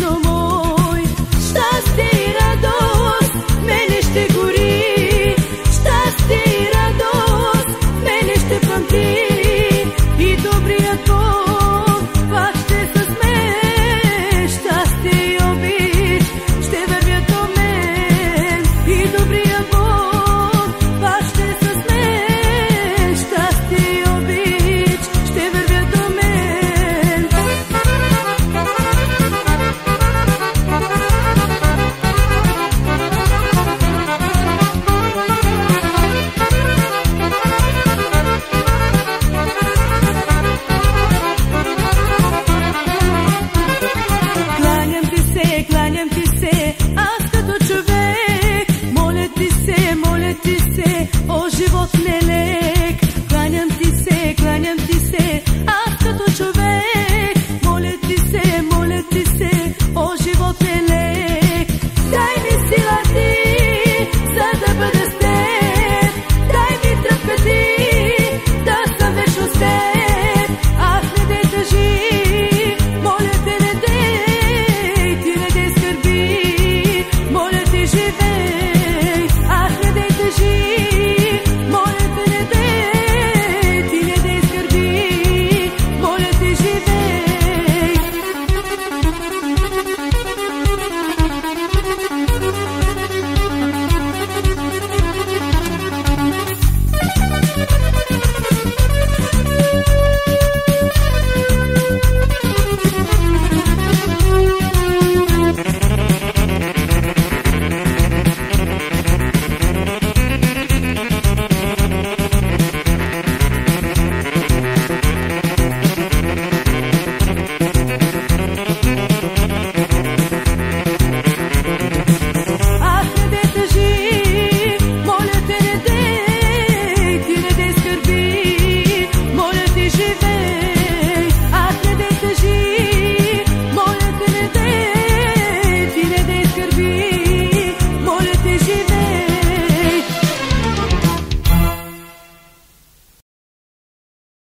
no more. to